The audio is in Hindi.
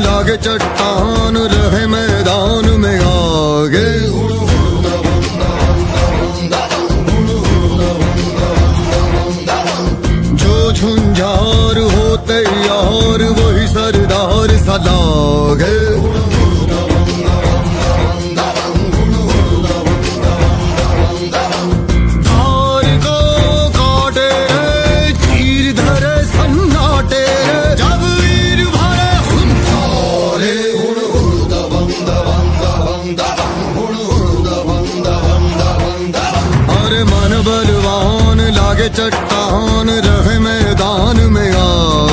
लागे चट्टान रहे मैदान में आगे। जो झुंझार होते यार वही सरदार सलागे। बलवान लागे चट्टान रहे मैदान में आगे।